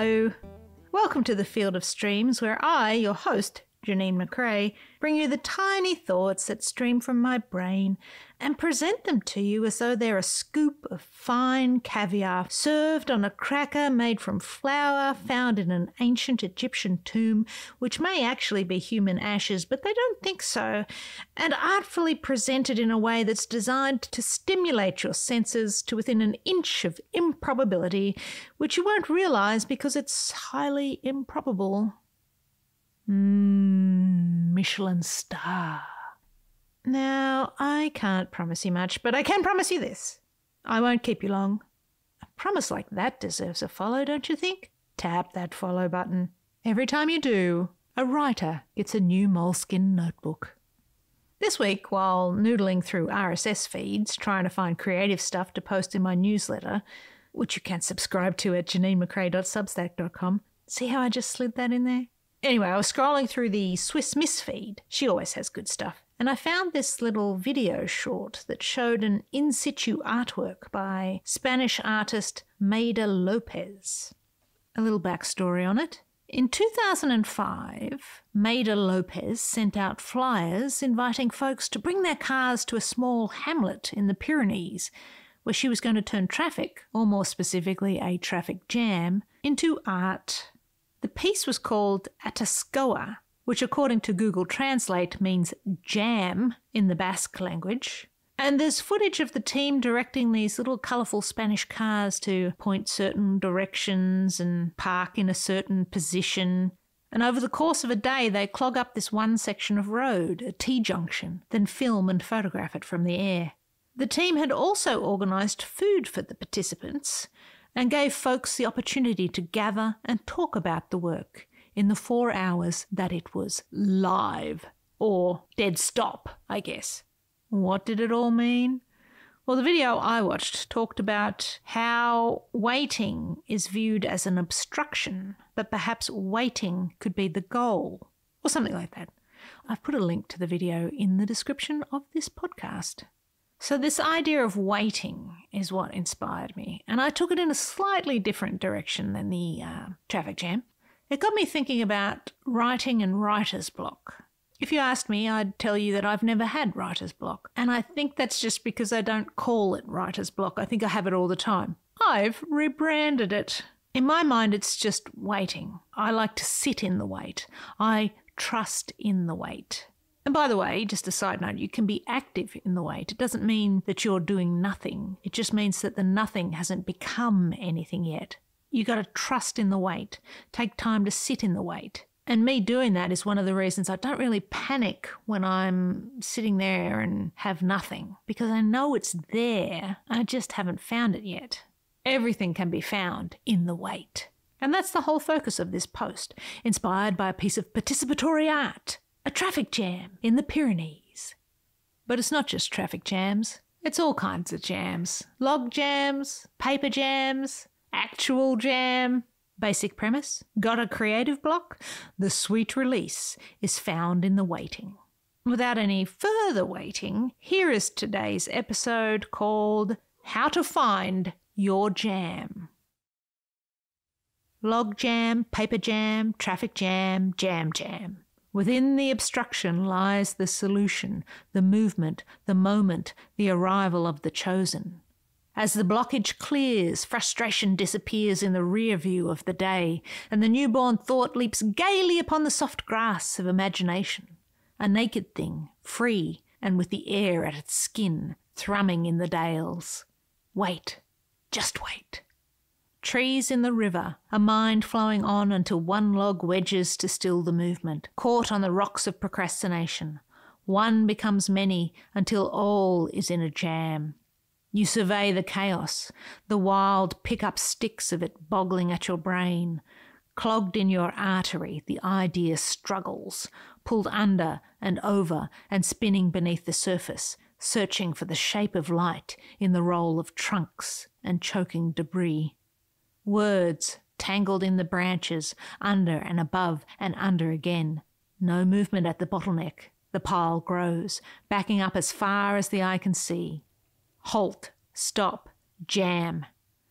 Hello. Welcome to the Field of Streams, where I, your host, Janeen McCrae, bring you the tiny thoughts that stream from my brain and present them to you as though they're a scoop of fine caviar served on a cracker made from flour found in an ancient Egyptian tomb, which may actually be human ashes, but they don't think so, and artfully presented in a way that's designed to stimulate your senses to within an inch of improbability, which you won't realize because it's highly improbable. Mmm, Michelin star. Now, I can't promise you much, but I can promise you this. I won't keep you long. A promise like that deserves a follow, don't you think? Tap that follow button. Every time you do, a writer gets a new moleskin notebook. This week, while noodling through RSS feeds trying to find creative stuff to post in my newsletter, which you can subscribe to at janeenmccrae.substack.com, see how I just slid that in there? Anyway, I was scrolling through the Swiss Miss feed. She always has good stuff. And I found this little video short that showed an in situ artwork by Spanish artist Maider Lopez. A little backstory on it. In 2005, Maider Lopez sent out flyers inviting folks to bring their cars to a small hamlet in the Pyrenees, where she was going to turn traffic, or more specifically a traffic jam, into art. The piece was called Ataskoa, which according to Google Translate means jam in the Basque language. And there's footage of the team directing these little colourful Spanish cars to point certain directions and park in a certain position. And over the course of a day, they clog up this one section of road, a T junction, then film and photograph it from the air. The team had also organised food for the participants, and gave folks the opportunity to gather and talk about the work in the four hours that it was live, or dead stop, I guess. What did it all mean? Well, the video I watched talked about how waiting is viewed as an obstruction, but perhaps waiting could be the goal, or something like that. I've put a link to the video in the description of this podcast. So, this idea of waiting is what inspired me, and I took it in a slightly different direction than the uh, traffic jam. It got me thinking about writing and writer's block. If you asked me, I'd tell you that I've never had writer's block, and I think that's just because I don't call it writer's block. I think I have it all the time. I've rebranded it. In my mind, it's just waiting. I like to sit in the wait. I trust in the wait. And by the way, just a side note, you can be active in the wait. It doesn't mean that you're doing nothing. It just means that the nothing hasn't become anything yet. You got to trust in the wait. Take time to sit in the wait. And me doing that is one of the reasons I don't really panic when I'm sitting there and have nothing because I know it's there. I just haven't found it yet. Everything can be found in the wait. And that's the whole focus of this post, inspired by a piece of participatory art a traffic jam in the Pyrenees. But it's not just traffic jams, it's all kinds of jams log jams, paper jams, actual jam. Basic premise got a creative block? The sweet release is found in the waiting. Without any further waiting, here is today's episode called How to Find Your Jam. Log jam, paper jam, traffic jam, jam jam. Within the obstruction lies the solution, the movement, the moment, the arrival of the chosen. As the blockage clears, frustration disappears in the rear view of the day, and the newborn thought leaps gaily upon the soft grass of imagination. A naked thing, free, and with the air at its skin, thrumming in the dales. Wait, just wait. Trees in the river, a mind flowing on until one log wedges to still the movement, caught on the rocks of procrastination. One becomes many until all is in a jam. You survey the chaos, the wild pick up sticks of it boggling at your brain. Clogged in your artery, the idea struggles, pulled under and over and spinning beneath the surface, searching for the shape of light in the roll of trunks and choking debris. Words tangled in the branches, under and above and under again. No movement at the bottleneck. The pile grows, backing up as far as the eye can see. Halt, stop, jam.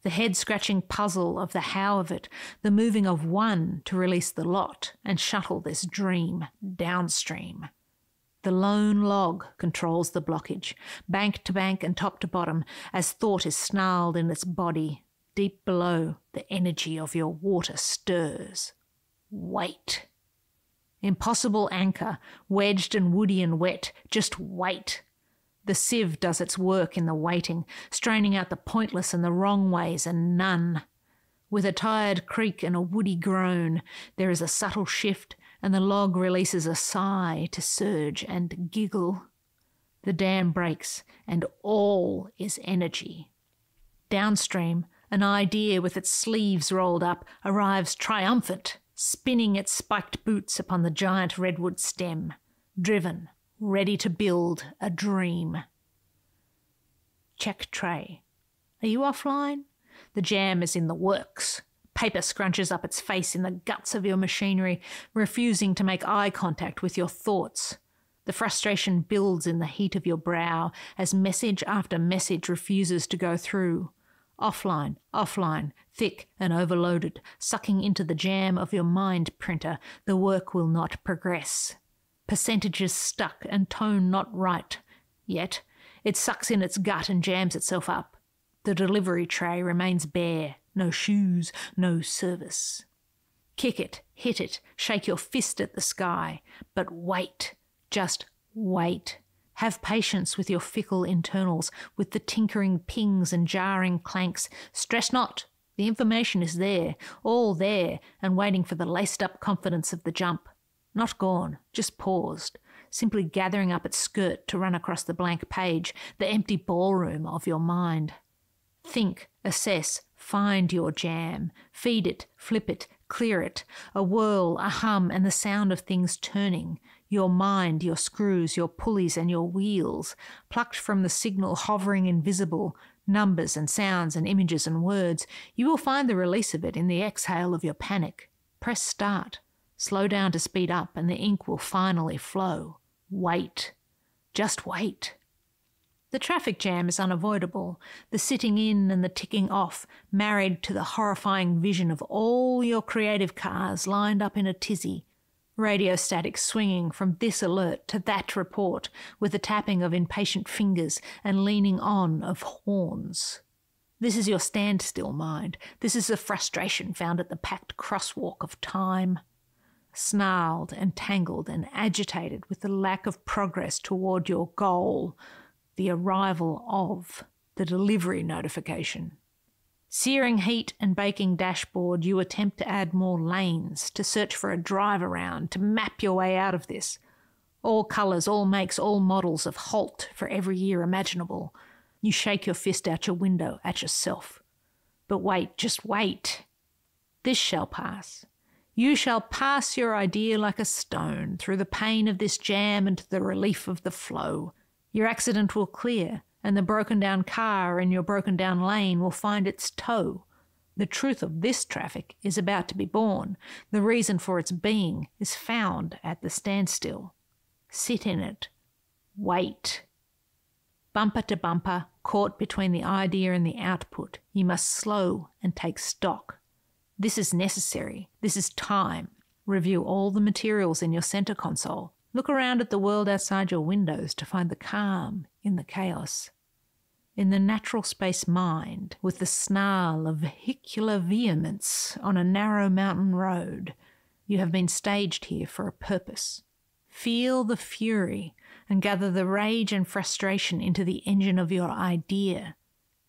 the head scratching puzzle of the how of it, the moving of one to release the lot and shuttle this dream downstream. The lone log controls the blockage, bank to bank and top to bottom, as thought is snarled in its body. Deep below, the energy of your water stirs. Wait. Impossible anchor, wedged and woody and wet, just wait. The sieve does its work in the waiting, straining out the pointless and the wrong ways and none. With a tired creak and a woody groan, there is a subtle shift, and the log releases a sigh to surge and giggle. The dam breaks, and all is energy. Downstream, an idea with its sleeves rolled up arrives triumphant, spinning its spiked boots upon the giant redwood stem, driven, ready to build a dream. Check tray. Are you offline? The jam is in the works. Paper scrunches up its face in the guts of your machinery, refusing to make eye contact with your thoughts. The frustration builds in the heat of your brow as message after message refuses to go through. Offline, offline, thick and overloaded, sucking into the jam of your mind printer, the work will not progress. Percentages stuck and tone not right. Yet, it sucks in its gut and jams itself up. The delivery tray remains bare, no shoes, no service. Kick it, hit it, shake your fist at the sky, but wait, just wait. Have patience with your fickle internals, with the tinkering pings and jarring clanks. Stress not. The information is there, all there, and waiting for the laced up confidence of the jump. Not gone, just paused, simply gathering up its skirt to run across the blank page, the empty ballroom of your mind. Think, assess, find your jam, feed it, flip it, clear it, a whirl, a hum, and the sound of things turning, your mind, your screws, your pulleys, and your wheels, plucked from the signal hovering invisible, numbers and sounds and images and words, you will find the release of it in the exhale of your panic. Press start. Slow down to speed up, and the ink will finally flow. Wait. Just wait. The traffic jam is unavoidable, the sitting in and the ticking off, married to the horrifying vision of all your creative cars lined up in a tizzy, radio static swinging from this alert to that report with the tapping of impatient fingers and leaning on of horns. This is your standstill mind. This is the frustration found at the packed crosswalk of time. Snarled and tangled and agitated with the lack of progress toward your goal, the arrival of the delivery notification. Searing heat and baking dashboard, you attempt to add more lanes, to search for a drive around, to map your way out of this. All colours, all makes, all models of halt for every year imaginable. You shake your fist out your window at yourself. But wait, just wait. This shall pass. You shall pass your idea like a stone through the pain of this jam into the relief of the flow. Your accident will clear and the broken down car in your broken down lane will find its toe. The truth of this traffic is about to be born. The reason for its being is found at the standstill. Sit in it. Wait. Bumper to bumper, caught between the idea and the output, you must slow and take stock. This is necessary. This is time. Review all the materials in your center console. Look around at the world outside your windows to find the calm in the chaos. In the natural space mind, with the snarl of vehicular vehemence on a narrow mountain road, you have been staged here for a purpose. Feel the fury and gather the rage and frustration into the engine of your idea.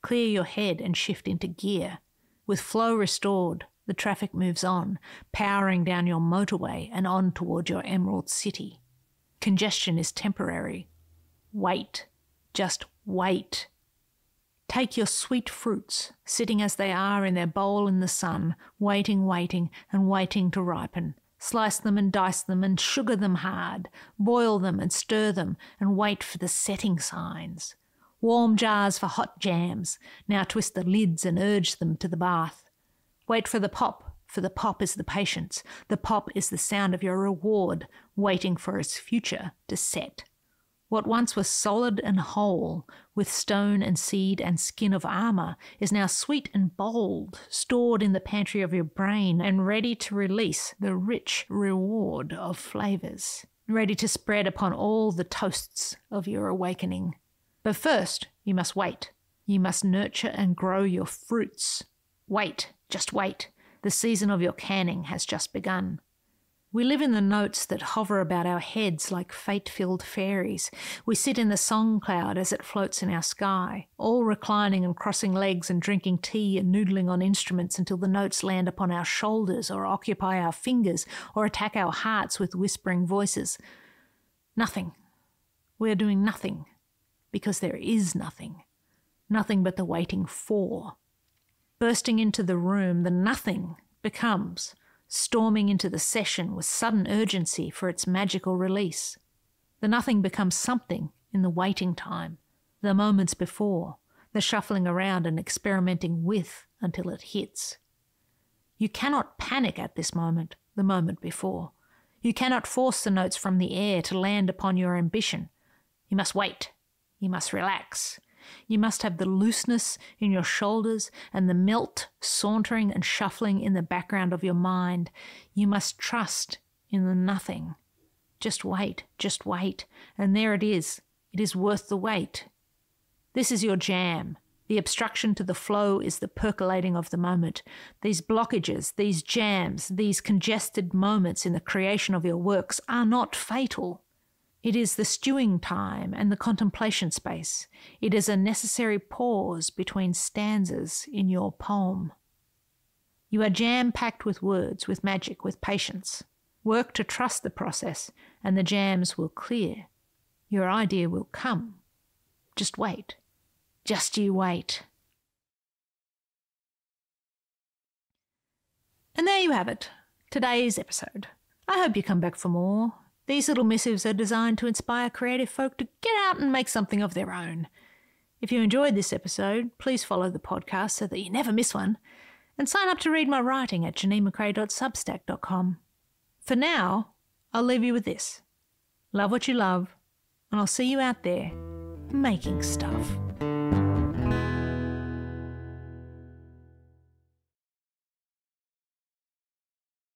Clear your head and shift into gear. With flow restored, the traffic moves on, powering down your motorway and on toward your Emerald City. Congestion is temporary. Wait. Just wait. Take your sweet fruits, sitting as they are in their bowl in the sun, waiting, waiting, and waiting to ripen. Slice them and dice them and sugar them hard. Boil them and stir them and wait for the setting signs. Warm jars for hot jams. Now twist the lids and urge them to the bath. Wait for the pop, for the pop is the patience. The pop is the sound of your reward, waiting for its future to set. What once was solid and whole, with stone and seed and skin of armour, is now sweet and bold, stored in the pantry of your brain and ready to release the rich reward of flavours, ready to spread upon all the toasts of your awakening. But first, you must wait. You must nurture and grow your fruits. Wait, just wait. The season of your canning has just begun. We live in the notes that hover about our heads like fate filled fairies. We sit in the song cloud as it floats in our sky, all reclining and crossing legs and drinking tea and noodling on instruments until the notes land upon our shoulders or occupy our fingers or attack our hearts with whispering voices. Nothing. We are doing nothing because there is nothing. Nothing but the waiting for. Bursting into the room, the nothing becomes storming into the session with sudden urgency for its magical release. The nothing becomes something in the waiting time, the moments before, the shuffling around and experimenting with until it hits. You cannot panic at this moment, the moment before. You cannot force the notes from the air to land upon your ambition. You must wait. You must relax. You must have the looseness in your shoulders and the melt sauntering and shuffling in the background of your mind. You must trust in the nothing. Just wait, just wait, and there it is. It is worth the wait. This is your jam. The obstruction to the flow is the percolating of the moment. These blockages, these jams, these congested moments in the creation of your works are not fatal. It is the stewing time and the contemplation space. It is a necessary pause between stanzas in your poem. You are jam packed with words, with magic, with patience. Work to trust the process, and the jams will clear. Your idea will come. Just wait. Just you wait. And there you have it, today's episode. I hope you come back for more. These little missives are designed to inspire creative folk to get out and make something of their own. If you enjoyed this episode, please follow the podcast so that you never miss one, and sign up to read my writing at janeenmccrae.substack.com. For now, I'll leave you with this. Love what you love, and I'll see you out there making stuff.